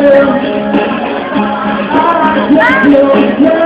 you. I like you.